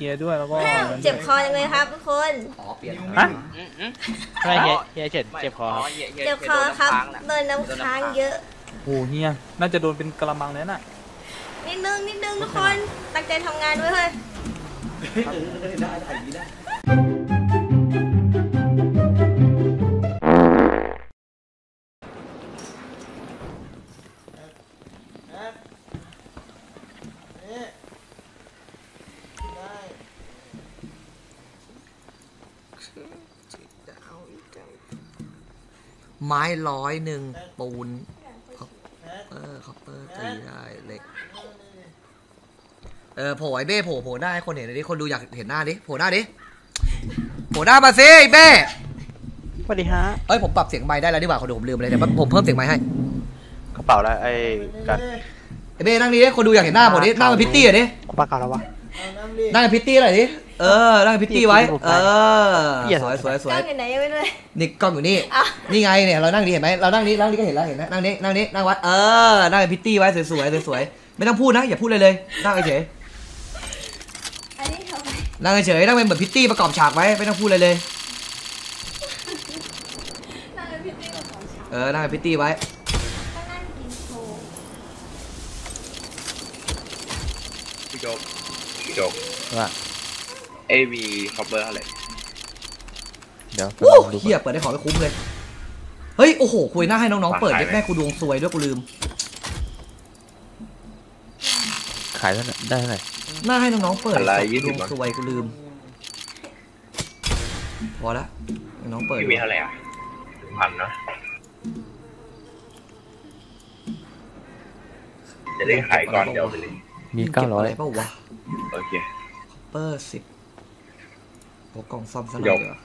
เกียร์ด้วยแล้วก็เจ็บคอจังเลยครับทุกคนอ๋อเปลี่ยนฮะอืมอืมทำไมเฮียเฮียเจ็บเจ็บคอครับหี้ยหี้ยเจ็บคอครับโดนน้ำโดนน้ำค้างเยอะโอ้เฮียน่าจะโดนเป็นกระมังเลยน่ะนิดนึงนิดนึงทุกคนตั้งใจทำงานไว้เฮ้ยได้ได้ได้ได้ ไม้ร้อยหนึ่งปูนเออคอปเปอร์ตีได้เหล็ก เออโผล่ไอ้เบ้โผล่โผล่หน้าให้คนเห็นหน่อยดิคนดูอยากเห็นหน้าดิโผล่หน้าดิโผล่หน้ามาสิไอ้เบ้สวัสดีฮะเอ้ยผมปรับเสียงไมค์ได้แล้วดีกว่าคนดูผมลืมไปเลยเดี๋ยวผมเพิ่มเสียงไมค์ให้กระเป๋าแล้วไอ้กันไอ้เบ้นั่งนี่ดิคนดูอยากเห็นหน้าผมดิหน้าเป็นพิตตี้อะดิปากกาแล้ววะหน้าเป็นพิตตี้หน่อยดิ เออหน้าเป็นพิตตี้ไว้ เออเหี้ยสวยสวยสกวล้อยงอยู่ไหนยังไม่รู้เลยนี่กล้องอยู่นี่อะนี่ไงเนี่ยเรานั่งนี่เห็นไหมเรานั่งนี่นั่งนี่ก็เห็นแล้วเห็นไหมนั่งนี่นั่งนี่นั่งวัดเออนั่งเป็นพิตตี้ไว้สวยๆสวยๆไม่ต้องพูดนะอย่าพูดเลยเลยนั่งเฉยอันนี้ทำไมๆนั่งเฉยๆนั่งเป็นเหมือนพิตตี้ประกอบฉากไว้ไม่ต้องพูดเลยเลยนั่งเป็นพิตตี้กับของฉันเออนั่งเป็นพิตตี้ไว้ก็นั่งกินโชว์พี่โจ๊กพี่โจ๊กว่า เอวีคอปเปอร์เท่าไหร่เดี๋ยวโอ้เฮียเปิดได้ของไม่คุ้มเลย เฮ้ย โอ้โห คุยหน้าให้น้องๆ เปิดเด็กแม่กูดวงซวยด้วยกูลืม ขายเท่าไหร่ได้เท่าไหร่หน้าให้น้องๆ เปิดอะไรสัตว์ยี่ดสิบวงซวยกูลืม พอละให้น้องเปิด พี่มีเท่าไหร่อะพันนะจะได้ขายก่อนเดียวไปเลยมีเก้าร้อยะไเปล่าวะโอเค เปอร์สิบ โอ้กล่องซ่อมซะหยน่อยกเหรอ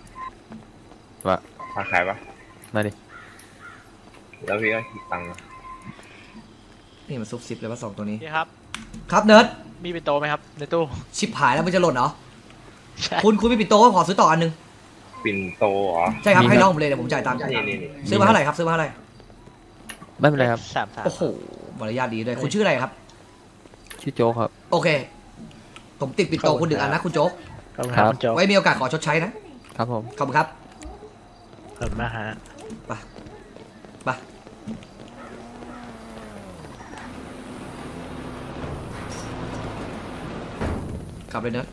ว่ามาขายปะมาดิ แล้วพี่ก็คิดตังค์มานี่มันซุบซิบเลยว่าสองตัวนี้พี่ครับ ครับเนิร์ด มีปินโตไหมครับในตู้ ชิบหายแล้วมันจะหล่นเหรอใช่คุณคุณมีปิดโตก็ขอซื้อต่ออันหนึงปิ่นโตเหรอ ใช่ครับ ให้น้องผมเลยเดี๋ยวผมจ่ายตังค์นี่นี่นี่ซื้อมาเท่าไหร่ครับ ซื้อมาเท่าไหร่ ไม่เป็นไรครับสามสามโอ้โหมารยาทดีด้วยคุณชื่ออะไรครับ ชื่อโจ๊กครับ โอเค ผมติดปิดโตคุณหนึ่งอันนะคุณโจ๊ก ขอบคุณคครัรับบคุณโจ๊กไว้มีโอกาสขอชดใช้นะ ครับผม ขอบคุณครับขอบคุณมากฮะ ไปไปกลับเลยเนอะ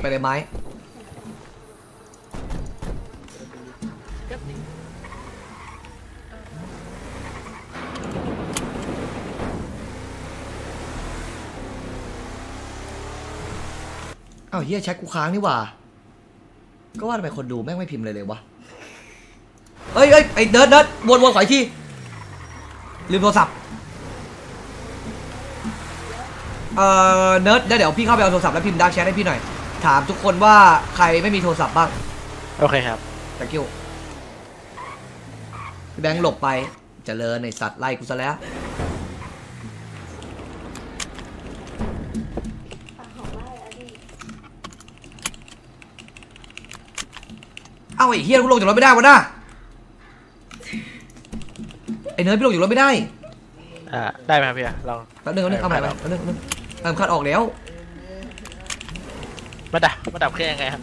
ไปเลยไม้ อ้าเฮียแชทกูค้างนี่หว่า ก็ว่าทำไมคนดูแม่งไม่พิมพ์เลยเลยวะเอ้ยเอ้ยไอ้เนิร์ดเนิร์ดวนวนขออีกทีลืมโทรศัพท์ เอ่อ เนิร์ดเดี๋ยวเดี๋ยวพี่เข้าไปเอาโทรศัพท์แล้วพิมพ์ดักแชทให้พี่หน่อย ถามทุกคนว่าใครไม่มีโทรศัพท์บ้าง โอเคครับ thank you พี่แบงค์หลบไปเจริญในสัตว์ไล่กูซะแล้ว ไอ้เฮียกูลงจากรถไม่ได้วะน่ะไอ้เนิร์ดพี่ลงจากรถไม่ได้อ่าได้ไหมครับพี่ลองแป๊บนึงแป๊บนึงเอาใหม่ไปแป๊บนึงแป๊บนึงเติมคัดออกแล้วมาดับมาดับเครื่องยังไงครับ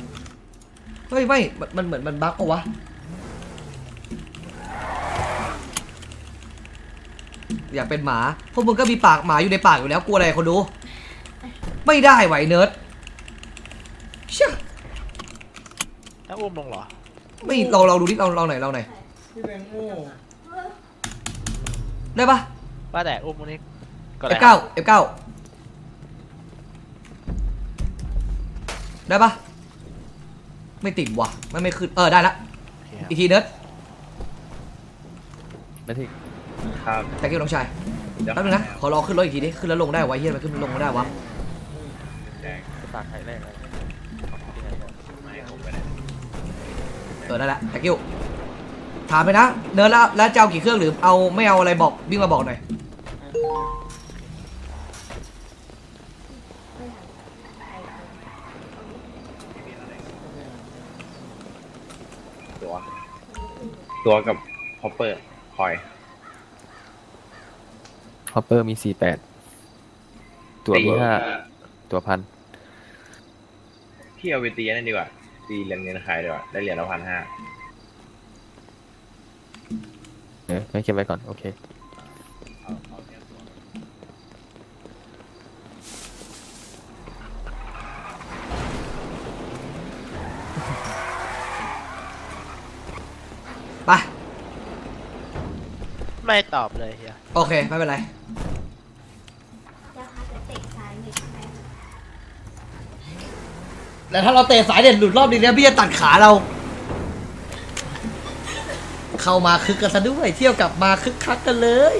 เฮ้ยไม่มันมันเหมือนมัน bug ปะวะอยากเป็นหมาพวกมึงก็มีปากหมาอยู่ในปากอยู่แล้วกลัวอะไรคนดู ไม่ได้ไหวเนิร์ดเชี่ยถ้าอุ้มลงเหรอ ไม่เราเราดูดิเราเราหน่อยเราหน่อยได้ปะว่าแต่อุ้มวันนี้ก็ F ได้คเก้ารับ F เก้าได้ปะไม่ติดว่ะไม่ไม่ขึ้นเออได้ละโอเคครับอีกทีเนิร์ดไม่ที่ครับ แต่กี้น้องชายเดี๋ยวแป๊บนึงนะขอรอขึ้นรถอีกทีดิขึ้นแล้วลงได้วะเฮียมันขึ้นลงไม่ได้วะ แดงฝากใครแรกเลย ออได้ละแต่กิ้วถามไปนะเนินแล้วแล้วจะเอากี่เครื่องหรือเอาไม่เอาอะไรบอกวิ่งมาบอกหน่อยตัว ตัวกับคอปเปอร์คอยฮอปเปอร์มีสี่แปดตัวมีห้าตัวพันพี่เอาไปตีนั่นดีกว่า ตีเหรียญเงินขายดีกว่าได้เหรียญละพันห้าเอองั้นเก็บไว้ก่อน โอเค ไป ไม่ตอบเลยเฮีย โอเค ไม่เป็นไร เดี๋ยวค่ะจะเตะซ้ายหนึ่งไหม แต่ถ้าเราเตะสายเด็ดหลุดรอบนี้เนี่ยพี่จะตัดขาเรา เข้ามาคึกกันซะด้วย เที่ยวกลับมาคึกคักกันเลย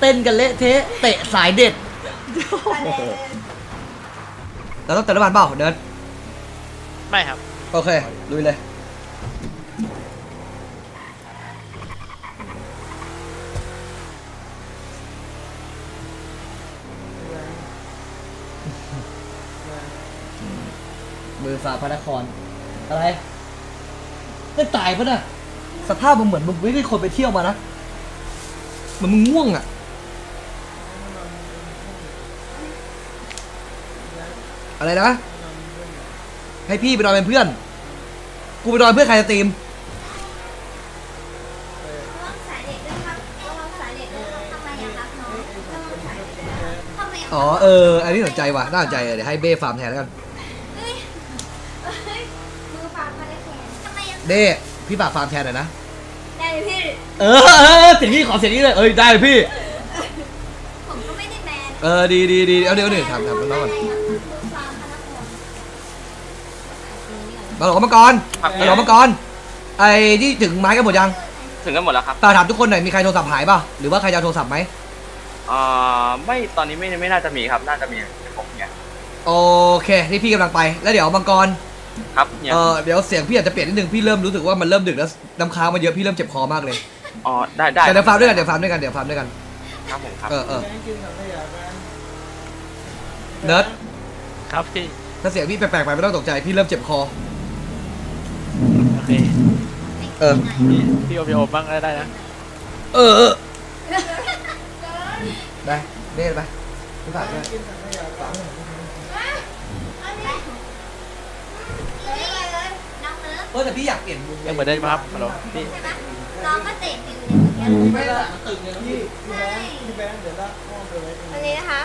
เต้นกันเละเทะเตะสายเด็ดเราต้องเติมน้ำมันเปล่าเดินไม่ครับ โอเคลุยเลย มือฝ่าพระนคร อะไรไม่ตายปะน่ะสภาพมันเหมือนมึงไม่ได้คนไปเที่ยวมานะเหมือนมึงง่วงอะอะไรนะ ให้พี่ไปนอนเป็นเพื่อน กูไปนอนเพื่อนใครจะตีมระวังสายเด็กด้วยครับระวังสายเด็กด้วยครับทำไมอะครับน้องระวังสายเด็กด้วยครับทำไมอะอ๋อเออ อันนี้สนใจว่ะ น่าสนใจ เดี๋ยวให้เบ้ฟาร์มแทนแล้วกัน เฮ้ยเฮ้ยมือฝากมาได้แขนทำไมอะ เบ้พี่ฝากฟาร์มแทนหน่อยนะ ได้เลยพี่ เออเออเสียงนี้ขอเสียงนี้เลยเอ้ยได้เลยพี่ ผมก็ไม่ได้แบนเออดีดีดีเอาเดี๋ยวเดี๋ยวทำทำน้องก่อนมือฝากพนักงานมาหลอกมังกรมาหลอกมังกรไอ้ที่ถึงไม้กันหมดยังถึงกันหมดแล้วครับฝากถามทุกคนหน่อยมีใครโทรศัพท์หายป่ะหรือว่าใครจะเอาโทรศัพท์ไหมอ่าไม่ตอนนี้ไม่ไม่น่าจะมีครับน่าจะมีแค่ผมเนี่ยโอเคนี่พี่กำลังไปแล้วเดี๋ยวมังกร ครับเนี่ยเออเดี๋ยวเสียงพี่อาจจะเปลี่ยนนิดนึงพี่เริ่มรู้สึกว่ามันเริ่มดึกแล้วน้ำค้างมันเยอะพี่เริ่มเจ็บคอมากเลยอ๋อได้ได้แต่เดี๋ยวฟาร์มด้วยกันเดี๋ยวฟาร์มด้วยกันเดี๋ยวฟาร์มด้วยกันครับผมครับเออเออเนิร์ดครับพี่ถ้าเสียงพี่แปลกๆไปไม่ต้องตกใจพี่เริ่มเจ็บคอโอเคเออพี่พี่โอพีโอบ้างก็ได้นะเออเออไปเบ้ไปพี่ฝากด้วย เออแต่พี่อยากเปลี่ยนมุมยังเหมือนเดิมไหมครับฮัลโหลพี่น้องก็เตะตึงเลยเหมือนกันไม่ละตึงเลยนะพี่ใช่อันนี้นะคะ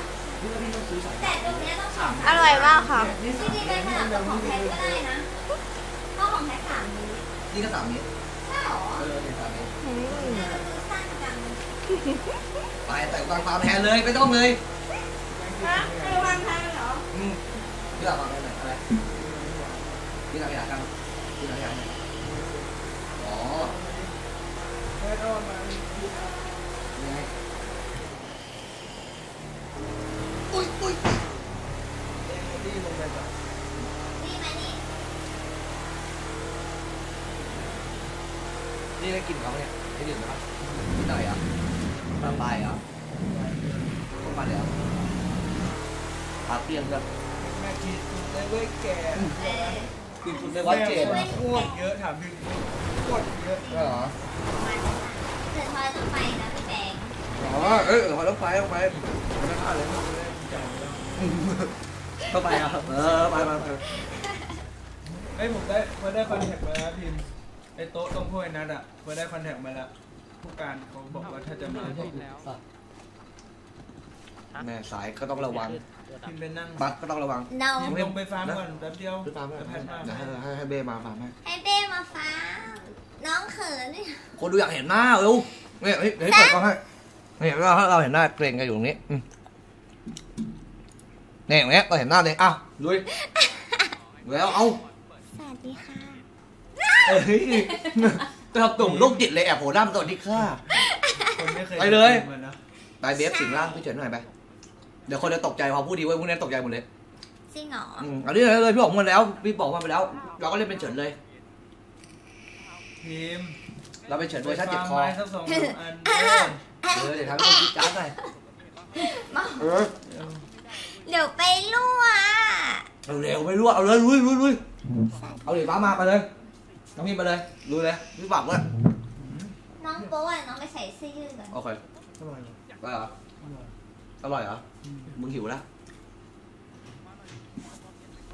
แต่ตรงเนี้ยต้องสองอร่อยมากค่ะจริงๆเป็นขนาดของแท้ก็ได้นะเพราะของแท้สามนิ้วนี่ก็สามนิ้วใช่หรอเออเนี่ยสามนิ้วเนี่ยมันคือสั้นจังไปแต่วางฟาร์มแทนเลยไม่ต้องเลยฮะไม่วางทางเหรออืมพี่ฝากฟาร์มแทนหน่อยอะไร พี่ฝากอยากกันพี่ฝาอยากกันอ๋อยังไงอุ้ยอุ้ยนี่ไหมนี่นี่ได้กลินเขาเนี่ยได้ดื่มนะครับนิดหน่อยเหรอะมาปลายเหรอต้องมาเดี๋ยวปากเปรี้ยงด้วยแม่คิดได้เว้ยแก่ เออกินคุณได้วัดเจนเหรอโคตรเยอะถามจริงโคตรเยอะใช่เหรอเดินทอยต้องไปนะพี่แบงค์อ๋อเออขอต้องไปต้องไปไม่พลาดเลยต้องไปอะเออไปไปไปเฮ้ยผมได้เพื่อได้คอนแทคมาแล้วพิมพ์ไอ้โต๊ะตรงพวกไอ้นัดอะเพื่อได้คอนแทคมาแล้วผู้การเขาบอกว่าถ้าจะมาพิมแม่สายก็ต้องระวัง พิมพ์ไปนั่งบักก็ต้องระวังเนาพิมพ์ลงไปฟาร์มก่อนแป๊บเดียวพี่ฟาร์มจะแพทมากให้ให้ให้เบ้มาฟาร์มให้ให้เป้มาฟ้า น้องเขินนี่คนดูอยากเห็นหน้าเร็วเนี่ยเฮ้ยเฮ้ยเปิดกล้องให้เนี่ยเราเราเห็นหน้าเกรงกันอยู่ตรงนี้อืมเนี่ยอย่างเงี้ยเราเห็นหน้าเลยอ้าวลุยแล้วเอาสวัสดีค่ะเอ้ยจะทำตุ่มโรคจิตเลยแอบโผล่หน้ามาตอนที่ฆ่าคนไม่เคยไปเลยหมือนนะไปเบฟสิงร่างพี่เฉินหน่อยไป เดี๋ยวคนจะตกใจพอพูดดีเว้ยพวกนี้ตกใจหมดเลยจริงเหรออืมอันนี้เลยพี่บอกมาแล้ว พี่บอกมาไปแล้ว เราก็เล่นเป็นเฉินเลยพิมพ์เราเป็นเฉินเวอร์ชันเจ็บคอ ไปฟาร์มไม้สักสองสามอันเออเดี๋ยวทำให้พี่จ้าดหน่อยเออเดี๋ยวไปรั่วเอาเร็วไม่รู้เอาเลยลุยลุยลุยเอาเหรียญฟ้ามาไปเลยน้องพี่ไปเลยลุยเลยพี่ฝากด้วยน้องโป๊ะอะน้องไปใส่เสื้อยืดก่อนโอเคอร่อยเหรอไปเหรอ อร่อยเหรอ มึงหิวแล้ว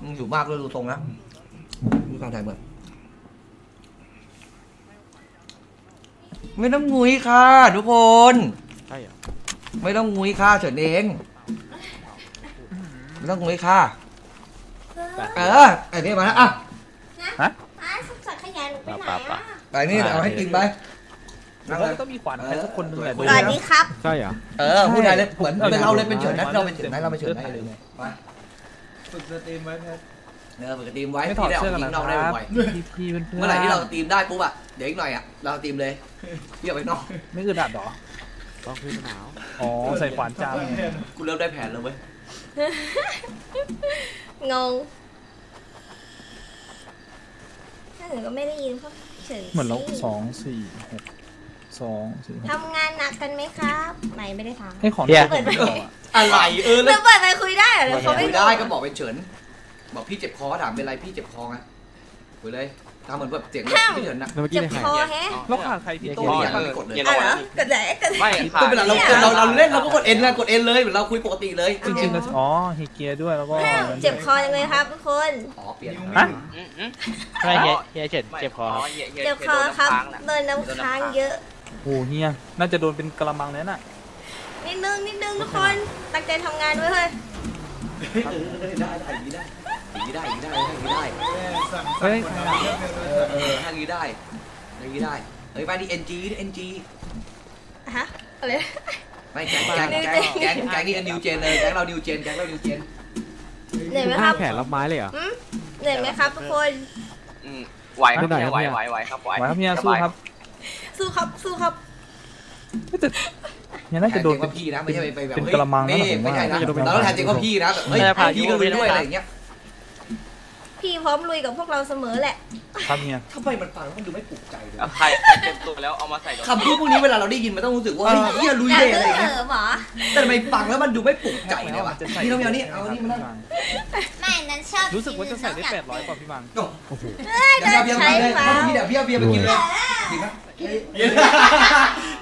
มึงหิวมากเลยดูทรงนะอพี่ปานถ่ายเหมือนไม่ต้องงุยค่ะทุกคน ใช่เหรอ ไม่ต้องงุยค่ะเฉินเอง ไม่ต้องงุยค่ะ เออไอ้นี่มาแล้วอะอะสุดสักขยันไปไหนอะไปนี่เดี๋ยวเอาให้กินไป นั่งเลยต้องมีขวัญใครสักคนหนึงแหละสวัสดีครับ ใช่เหรอ เออพูดได้เลยเหมือนเป็นเราเลยเป็นเฉินนะเราเป็นเฉินไหมเราเป็นเฉินไหมเลยไงไปฝึกสตรีมไว้แพทเออเปิดกระตีมไว้ไม่ถอดพี่ได้อเสื้ออกกันยินะงนอกได้ครับบ่อยพี่พี่เพื่อนๆเมื่อไหร่ที่เราตีมได้ปุ๊บอะเดี๋ยวอีกหน่อยอะเราตีมเลยพี่เอาไปนอกไม่อึดอัดเหรอต้องขึ้นหนาวอ๋อใส่ขวานจามไงกูเริ่มได้แผนแล้วเว้ยงงถ้าหนูก็ไม่ได้ยินเพราะเฉยเหมือนเราสองสี่หก สองสี่หกทำงานหนักกันไหมครับไม่ไม่ได้ทำให้ของเฮียเปิดไปอะไรเออเปิดเปิดไปคุยได้เหรอแล้วเขาไม่คุยได้ก็บอกเป็นเฉิน บอกพี่เจ็บคอถามเป็นไรพี่เจ็บคอไงคุยเลยทำเหมือนแบบเสียงแบบพี่เฉินนะแล้วเมื่อกี้เจ็บในใครคอแฮะแล้วขาดใครพี่โต้โอ้เนี่ยไม่กดเลยเย็นอะเอาเหรไว้อกระแดะกระแดะไม่ค่ะไม่เป็นไรเราเราเราเล่นเราก็กดเอ็นนะกดเอ็นเลยเหมือนเราคุยปกติเลยจริงๆก็อ๋อเฮเกียด้วยแล้วก็เจ็บคอยังไงครับทุกคนอ๋อเปลี่ยนฮะอืมอืมใช่เฮียเฮียเจ็บเจ็บคอครับหี้ยหี้ยเจ็บคอครับโดนน้ำค้างน่ะโดนน้ำค้างเยอะ โอ้เฮียน่าจะโดนเป็นกระมังแล้วน่ะนิดนึงนิดนึงทุกคนตั้งใจทำงานไว้เฮ้ยได้ได้อย่างนี้ได้อย่างนี้ได้อย่างนี้ได้อย่างนี้ได้แม่สั่งเฮ้สั่งยคนเอาเรื่องเรื่องเออเอออย่างนี้ได้อย่างนี้ได้เฮ้ยไปนี่ NG นี่ NG ฮะอะไรไม่แก๊งแก๊งแก๊งแก๊งแก๊งนี่นิวเจนเลยแก๊งเรานิวเจนแก๊งเรานิวเจนเหนื่อยไหมคห้ารับแขนรับไม้เลยเหรอหืมเหนื่อยไหมครับทุกคนอืมไหวครับไม่ได้ครับไหวเนี่ยไหวไหวครับไหวไหวครับเฮียสู้ครับ สู้ครับสู้ครับแต่เฮียน่าจะโดนแทเป็นว่าพี่นะไม่ใช่ไปแบบเป็นฮ้ยกระมังนะนี่ผมว่าไม่ใช่นะน่าจะโดนเป็นเราต้องแทนจริงว่าพี่นะแบบเฮ้ยน่าจะพาพี่ยุก็ไปลุยนะด้วยอะไรอย่างเงี้ยพี่พร้อมลุยกับพวกเราเสมอแหละครับเฮียทำไมมันฟังแล้วมันดูไม่ปลุกใจเลยเอาใครใครเต็มตัวแล้วเอามาใส่กับคำพูดพวกนี้เวลาเราได้ยินมันต้องรู้สึกว่าเฮ้ยเฮียลุยอยากเด้อะไรเสอย่างเงี้ยมอหรอแต่ทำ ไมฟังแล้วมันดูไม่ปลุกใจเลยวะนี่น้องเมียวนี่เอานี่มานั่งไม่นั้นชอบรู้สึกว่าจะใส่ได้แปดร้อยกว่าพี่บังโอ้โหเดี๋ยวเบียร์มาเลยเอาพี่เดี๋ยวพี่เอาเบียร์ไปกินเลยดีไหม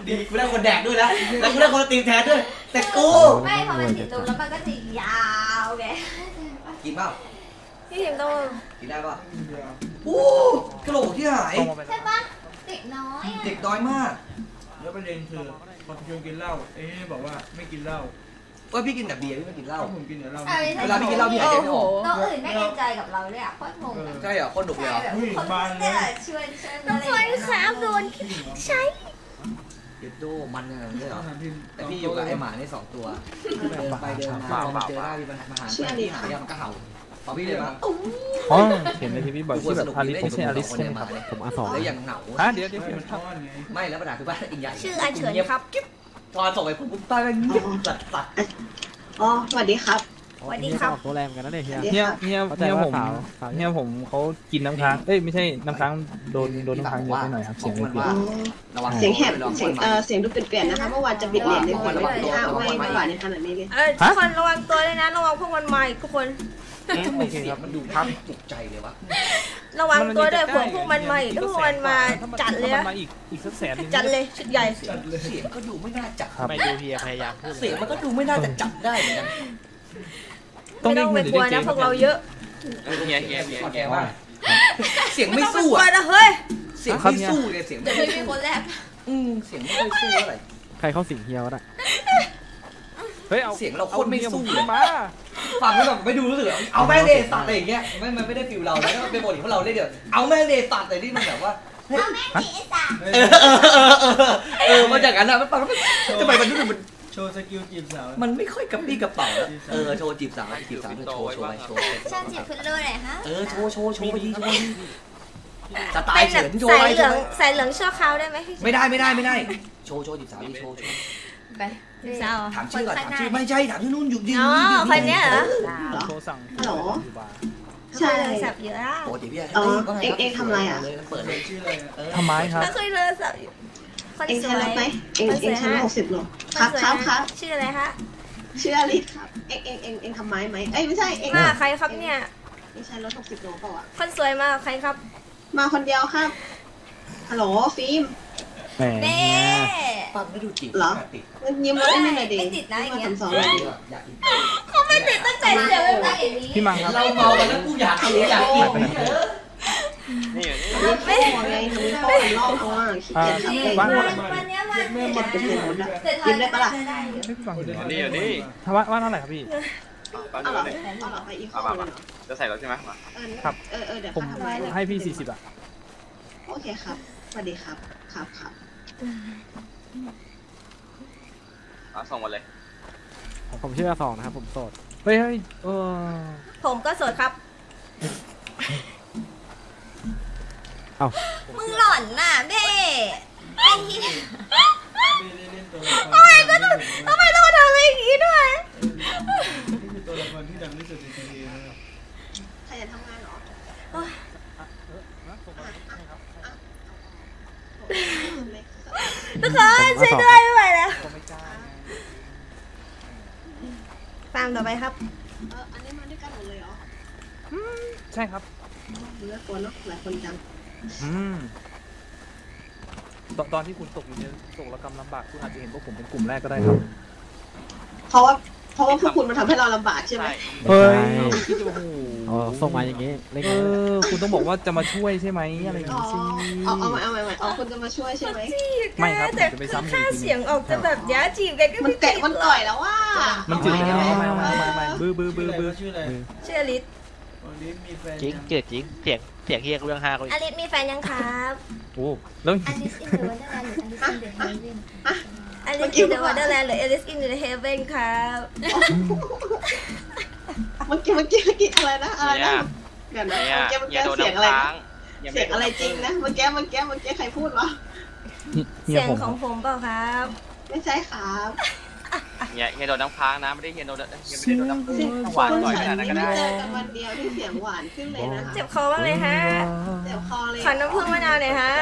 ดีกูได้คนแดกด้วยนะแล้วกูได้คนตีแทนด้วย แต่กูไม่พอมันติดตัวแล้วมันก็จะยาวไงกินเปล่าพี่พิมต้องกินได้ป่ะโอ้กระโหลกที่หายต้องมาไปใช่ปะเด็กน้อยอะเด็กน้อยมากแล้วประเด็นคือ คนชวนกินเหล้าเอ๊ะบอกว่าไม่กินเหล้าว่าพี่กินแต่เบียร์พี่ไม่กินเหล้า ถ้าผมกินแต่เหล้าอะไรเวลาพี่กินเหล้าพี่หายใจไม่ออกตัวอื่นไม่เอนใจกับเราเลยอะโคตรงงอะใช่เหรอโคตรหนุกเลยเหรอแบบคนเนี่ยชวนชวนทุกคนครับโดนใช้เย็ดโดมันขนาดนี้เลยเหรอต้องถามพิมพ์แต่พี่อยู่กับไอ้หมานี่สองตัว เดินไปเดินมาพอมันเจอหน้าพี่มันมาหาพี่หายมันก็เห่า พอพี่เดินมาอ๋อเห็นในทีวีบ่อยที่แบบอลิสไม่ใช่อลิสใช่ไหมครับผมอาสองแล้วอย่างเหงาฮะเดี๋ยวเดี๋ยวไม่พี่มันครับทอดไงไม่แล้วปัญหาคือว่าอีกอย่างชื่ออาเฉินครับตอนส่งไปผมปุ๊บใต้แม่งเงียบสัดสัดอ๋อสวัสดีครับสวัสดีครับออกตัวแรงกันนะเนี่ยเฮียเฮียเฮียเข้าใจเฮียว่าผมสาวสาวเฮียผมเขากินน้ำค้างเอ้ยไม่ใช่น้ำค้างโดนโดนน้ำค้างเยอะไปหน่อยครับเสียงเลยว่าอ๋อระวังเสียงแหบระวังเสียงเออเสียงดูเปลี่ยนๆนะคะเมื่อวานจะบิดเลนในคนไม่ได้อ้าวไม่ไม่หวานในขนาดนี้เลยเออทุกคนระวังตัวเลยนะระวังพวกมันมาอีกทุกคน ทำไมเสียงมันดูพักปลุกใจเลยวะ ระวังตัวด้วยพวกพวกมันมาอีกถ้าพวกมันมาจัดเลยถ้านะมันมาอีกอีกสักแสนหนึงจัดเลยชุดใหญ่เสียงก็ดูไม่น่าจับ ไม่ดูเฮียพยายามพูดเสียงมันก็ดูไม่น่าจะจับได้เหมือนกันไม่ต้องไปกลัวนะพวกเราเยอะเฮียเฮียเฮียขอเฮีแกยว่า เสียงไม่ต้องไปสู้กลัวอะนะเฮ้ยเสียงไม่สู้เลยเสียงไม่เดี๋ยวพี่เป็นคนแรกอืมเสียงไม่ค่อยสู้เท่าไหร่ใครเข้าสิงเฮียวะน่ะ เฮ้ยเอาเสียงเราโคตรไม่สู้เลเลยยมาฟังแล้วแบบไม่ดูรู้สึกแบบเอาแม่งเดตัดอะไรอย่างเงี้ยไม่มันไม่ได้ฟิลเราแล้วก็เป็นบทที่พวกเราเล่นเดี๋ยวเอาแม่งเดตัดเลยที่มันแบบว่าเอาแม่จีสัตว์เออเออเออเออเออมาจากนั้นอะมันฟังแล้วมันทำไมมันรู้สึกมันโชว์สกิลจีบสาว มันไม่ค่อยกระปี้กระเป๋าแล้วเออโชว์จีบสาวจีบสาวด้วยโชว์โชว์ไปโชว์ช่างจีบคุณรู้หน่อยฮะเออโชว์โชว์โชว์ไปยิงโชว์ไปยิงสไตเป็ล์นแบเฉิบนโชว์สาไปยเหโชลืองว์สายเหลืองชั่วคราวได้ไหมพี่ไม่ได้ไม่ได้ไม่ได้ โชว์โชว์จีบสาวดิโชว์โชว์ไป จีบสาวเหรถามชื่อก่อนคถามข้งหชื่อไม่ใช่ถามชื่อนู่นอยู่ดีอ๋อคนเนี้ยเหรอ โทรสั่งฮัลโหล อยู่บาร์ใช่คุยโทรศัพท์เยอะอะปกติพี่เออเอ็งเอ็งทำอะไรอะเลยเปิดเลยชื่ออะไรอะทำไมครับถ้าคุยโทรศัพท์อยู่คนเอ็งสใช้วยรถไหมเอ็งคนสวยเอ็งใช้รถฮะหกสิบโลคครับนสวยครับฮะครับชื่ออะไรคะชื่ออลิสครับเอ็งเอ็งเอ็งเอ็งทำไม้ไหมเอ้ยไม่ใช่เอ็งมาใครครับเนี่ย เอ็งใช้รถหกสิบโลเปล่าอะคนสวยมาใครครับมาคนเดียวครับฮัลโหลฟิล์มแหมเน่ ฟังไม่ดูจีบเหรอ ติดยืมรถได้ไหมหน่อยดิไม่ติดนะอย่างเงี้ยมาทำสองหน่อยดิอยากกินเขาไม่ติดตั้งใจเสียงแบบนี้พี่มังครับเราเมาไปแล้วกูอยากกินอยากกินนี่อยู่นี่ไม่พ่อไงทำนี้พ่อลอกเอาอะขี้อ่าเกียจทำเองว่างวันวันเนี้ยวันเก็บไปเสร็จหมดละเสร็จกินได้ปะล่ะได้อยู่ไม่ฟังอยู่นี่อยู่นี่ถ้าว่าว่าเท่าไหร่ครับพี่แป๊บเอานึเหรงอเลยเอาเหรอไปอีกข้เอาอมาเลยมาเหรอจะใส่รถใช่ไหมมาเออครับเออเออเดี๋ยวผมเขาทำไว้เลยให้พี่สี่สิบอะโอเคครับสวัสดีครับครับครับ เอาส่งมาเลย ผมชื่ออาสองนะครับ ผมโสด เฮ้ยเฮ้ยเออผมก็โสดครับ เอ้ามึงหล่อนน่ะเบ้ไอ้เหี้ยไม่ได้เล่นตัวละครทำไมก็ต้องทำไมต้องมาทำอะไรอย่างงี้ด้วย นี่คือตัวละครที่ดังที่สุดในทีวีนะครับ ใครจะทำงานเหรอ ทุกคนช่วยด้วยไม่ไหวแล้วตามต่อไปครับเอออันนี้มาด้วยกันหมดเลยเหรอใช่ครับเลือกตัวเนาะหลายคนจังอืมตอนตอนที่คุณตกอยู่ในโศกกรรมลำบากคุณอาจจะเห็นพวกผมเป็นกลุ่มแรกก็ได้ครับเพราะว่าเพราะว่าพวกคุณมาทำให้เราลำบากใช่ไหมใช่เฮ้ยไม่คิดดูโอ้โห อ๋อส่งมาอย่างงี้เล่นเออ คุณต้องบอกว่าจะมาช่วยใช่ไหมอะไรอย่างอ๋อนี้สิเอาเอาใหม่เอาใหม่เอาใหม่เอาคุณจะมาช่วยใช่ไหมไม่ครับผมแต่จะไปคือซ้ำอีกค่าทีเสียงออกจะแบบเนี้ยจีบกันก็มันไม่ติเตะดมันต่อยแล้วว่ามันจืดแล้วไม่ไม่ไม่ไม่ไม่บื้อบื้อชื่บื้อออะไรบื้อชื่ออะไรเชื่อลิศวันนี้มีแฟนจริงยังเจืดจริงเสียงเสียงเฮียกเรื่องห้าก็อลิศมีแฟนยังครับ โอ้แล้ว Alice in the Wonderland หรือ Alice in the Heaven Alice in the Wonderland หรือ Alice in the Heaven ครับเมื่อกี้เมื่อกี้เมื่อกี้อะไรนะอะไรเนี่นะยเดี๋ยวนะเนี่ยเมื่อกี้อย่าเมื่อโดกี้นเสียงอะไรน้ำนะค้างอย่าเสียงอะไรม่โดนจริงนะเมื่อกี้เมื่อกี้เมื่อกี้ใครพูดวะเฮียเสียงผมของผมเปล่าครับ ไม่ใช่ครับเนี่ยเฮียโดนน้ำค้างนะไม่ได้เฮียโดนเฮียไม่ได้โดนน้ำค้างหวานคุณบ่อยขฉันาดนนั้นนี่ก็ไม่ได้เจอกันวันเดียวที่เสียงหวานขึ้นเลยนะคะเจ็บคอบ้างเลยฮะเจ็บคอเลยขอน้ำผึ้งมะนาวหน่อยฮะ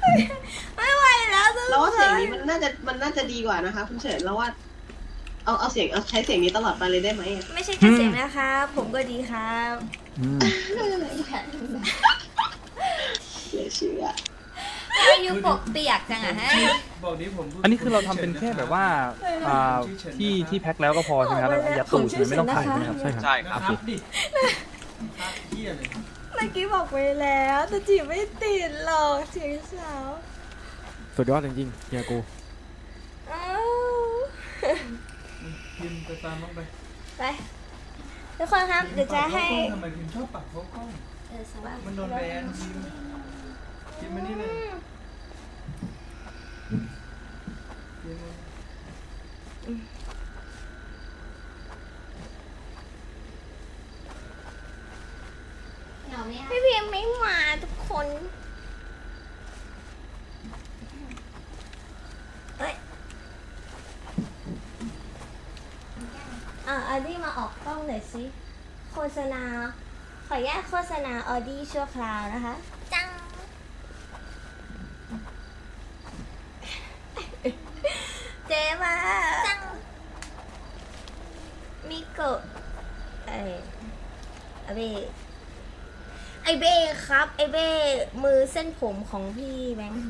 ไม่ไห วแล้วทุกแล้วว่าคเสียงนนี้มันน่าจะมันน่าจะดีกว่านะคะ คุณเฉินแล้วว่า เอาเอาเสียงเอาใช้เสียงนี้ตลอดไปเลยได้ไหมอะไม่ใช่แค่เสียงนะครับผมก็ดีครับ อืมเหลือเชื่ออายุปกเปียกจังอะฮะบอกดิผมพูดอันนี้คือเราทำเป็นแค่แบบว่าอ่าที่ที่แพ็คแล้วก็พอใช่ไหมครับแล้วยัดตูดใช่ไหมไม่ต้องถ่ายใช่ไหมครับใช่ครับใช่คนะรับครับดิครับเฮียเลยเมื่อกี้บอกไปแล้วแต่จีบไม่ติดหรอกเสียงสาว สุดยอดจริงๆเฮียกูอ้าวพิมพ์ไปตามน้องไปไปทุกคนครับเดี๋ยวจะให้ทำไมพิมพ์ชอบปักเขากล้องเออสบายมันโดนแบนพิมพ์พิมพ์มานี่เลยพิมพ์มาพี่พิมพ์ไม่มาทุกคนเอ้ย อะอดี้มาออกกล้องหน่อยสิโฆษณา ขออนุญาตโฆษณาออดี้ชั่วคราวนะคะ จัง เจมา จัง มิโกะไอไอเบ้ไอเบ้ครับ ไอเบ้มือเส้นผมของพี่แบงค์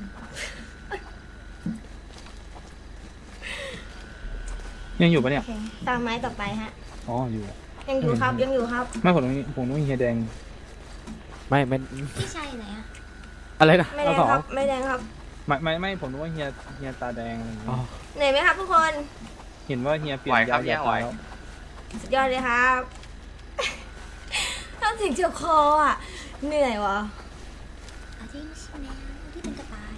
ยังอยู่ปะเนี่ยโอเคตามไม้ต่อไปฮะ อ๋อ อยู่ ยังอยู่ครับ ยังอยู่ครับ ไม่ผมตรงนี้ผมต้องเฮียแดง ไม่เป็นพี่ชัยไหนอะอะไรนะไม่อาแดงสองครับ ไม่แดงครับ ไม่ไม่ไม่ผมนึกว่าเฮียเฮียตาแดงอะไรอย่างอ๋องี้เหนื่อยไหมครับทุกคน เห็นว่าเฮียเปลี่ยนไหวครับยาเฮียยาไหวตาแล้วสุดยอดเลยครับทำเสียงเจ็บคออะ เหนื่อยวะอาที่ไม่ใช่แมวที่เป็นกระต่าย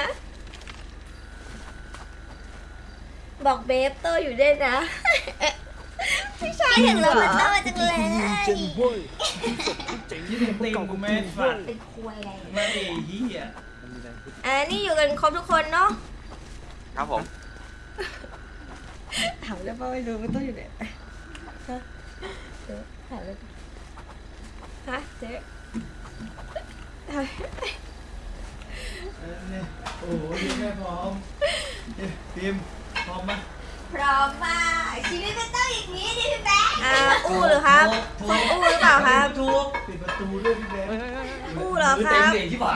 ฮะ บอกเบฟโตอยู่ด้วยนะ พี่ชายเห็นเราเป็นโตจังเลยยี่สิบตีนกูแม่ฝันเป็นคุยอะไรไม่ไอ้เฮียอ่านี่อยู่กันครบทุกคนเนาะครับผมถามได้ป่าไม่รู้มันต้องอยู่ไหนฮะเดี๋ยวถามเลยฮะเจ๊ถามเออเนี่ยโอ้โหพิมพ์แม่พร้อมเนี่ยพิมพ์ พร้อมปะพร้อมมากชีวิตมันต้องอย่างนี้ดิพี่แบ๊อ่าอู้เหรอครับคนอู้หรือเปล่าครับทุกปิดประตูด้วยพี่แบงค์อู้เหรอครับชีวิตไป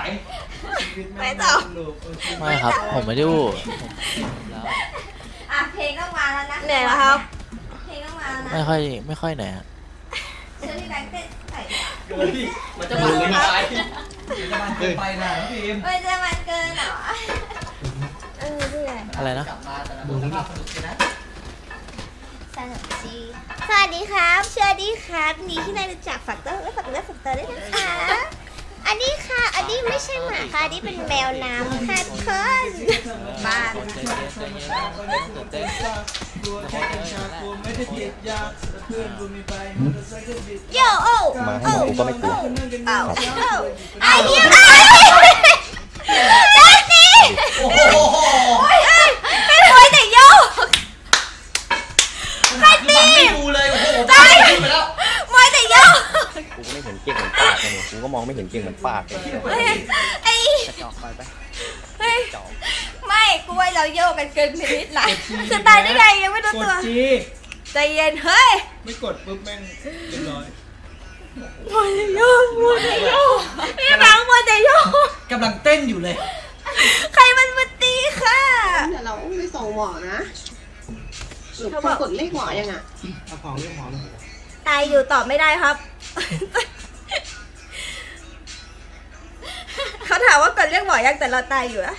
แม่งต่อสนุกเออชีวิตไม่ครับ ผมไม่ได้อู้แล้วอะเพลงต้องมาแล้วนะเหนื่อยแล้วครับ เพลงต้องมาแล้วนะไม่ค่อยไม่ค่อยไหนอยอะเชิญพี่แบงค์เต้นเกินที่มันจะมันเกินไปมันจะมันเกินไปนะน้องพิมมันจะมันเกินเหรอเออนี่แหละอะไรนะ สนุกจีสวัสดีครับสวัสดีครับนี่ที่นายรู้จักฝากตัวและฝากเนื้อฝากตัวด้วยนะคะอันนี้ค่ะอันนี้ไม่ใช่หมาค่ะอันนี้เป็นแมวน้ำค่ะทุกคนบ้านใจเย็นใจเย็นตื่นเต้นกลัวแค่กัญชากลัวไม่ได้ติดยาแต่เพื่อนกูมีไปมอเตอร์ไซค์ก็บิดโยโอ้มาให้หมอกูก็ไม่กลัวเอาเอาไอ้เหี้ยไอ้ได้สิ โอ้โห ไม่คอยแต่โยก ใครตีไม่ดูเลยโอ้โหตายขึ้นไปแล้ว มอยแต่โยก กูก็ไม่ เห็นเก่งเหมือนปากเลยกูก็มองไม่เห็นเก่งเหมือนปากเลยเฮ้ยไอ้กระจอกไปไปเฮ้ยจอกไม่กูว่าเราโยกกันเกินไปนิดหน่อยจะตายได้ไงยังไม่รู้กตัดวจีใจเย็นเฮ้ยไม่กดปุ๊บแม่งเรียบร้อยมอยแต่โยกมอยแต่โยกพี่บังมอยแต่โยกกำลังเต้นอยู่เลย ใครมันมาตีค่ะเดี๋ยวเราไปส่งหมอนะสรุปเขาบอกกดเลขหมอยังอะตายอยู่ตอบไม่ได้ครับ เขาถามว่ากดเรียกหมอยังแต่เราตายอยู่อะ